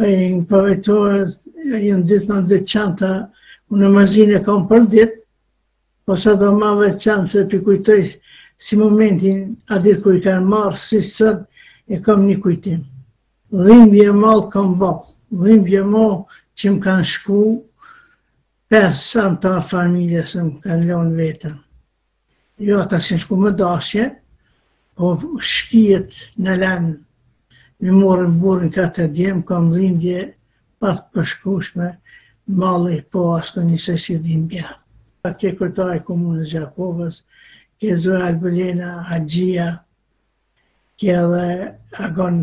Ai në përvjetore, janë ditë ma të veçanta, unë mërzinë e kam për ditë, po sado ma e veçantë se po e kujtoj si momentin, at ditë kur i kanë marrë, si sot, e kam në kujtim. Dhimbje e madhe kam, mall, dhimbje e madhe që më kanë shku, pesë anëtarë familje se më kanë lonë vetën. Jo ata s'janë shku me dashje, po shkijet na lanë, m'i morën burrin katër djem, kam dhimbje pa të përshkrueshme, malli po ashtu njësoj si dhimbja. Aty ke kryetari i komunës Gjakovës, ke zonja Albulena Haxhiu, ke edhe Agon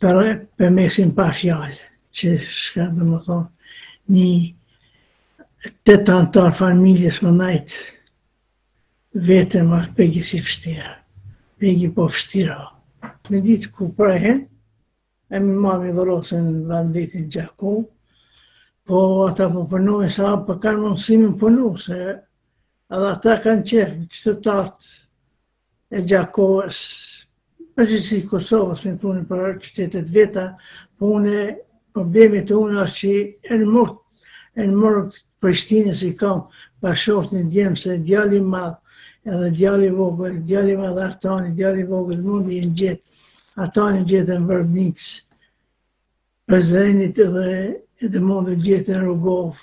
Po po mesin pa fjalë, që çka domethonë, një të të anëtar familjes me najtë, vetëm atë pegi si vështirë, pegi po vështirë. Me ditë ku prehen, e me ma m'i vorrosën në vendin Gjakovë, po ata po punojnë, sa po kanë mundësi me punu, se edhe ata kanë qejf, që të tartë, e Gjakovës, përgjithësi Kosovës, me punu për qytetet e veta, po une, problemi te unë është që në morg, në morg të Prishtinës i kam, pa shoftë dy djem se djali i madh, edhe djali i vogël, djali i madh Artani, djali i vogël Mondi janë gjetë, Artani gjetë në Vërmicë Prizrenit edhe Edmondi gjetë në Rogovë,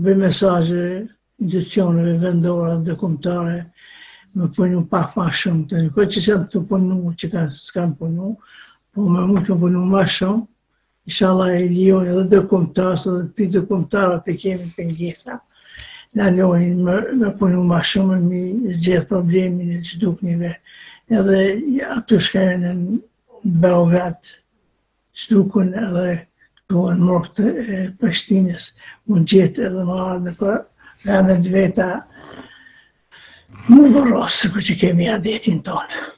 Bëj mesazhe institucioneve vendore dhe ndërkombëtare me punu pak ma shumë, të një që s'janë tu punu, çka s'kanë punu, po me mujtë me punu ma shumë, ishalla e lojnë edhe ndërkombëtarët, se edhe prej ndërkombëtarëve po kemi pengesa, na lojnë me, me punu ma shumë, me zgjidhë problemin e zhdukunve, edhe ato çka janë në Beograd, Zhdukun edhe këtu në morg të Prishtinës u gjet edhe me ardhë nëpër vendet e veta me i vorros, sikur që kemi adetin tonë.